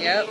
Yep.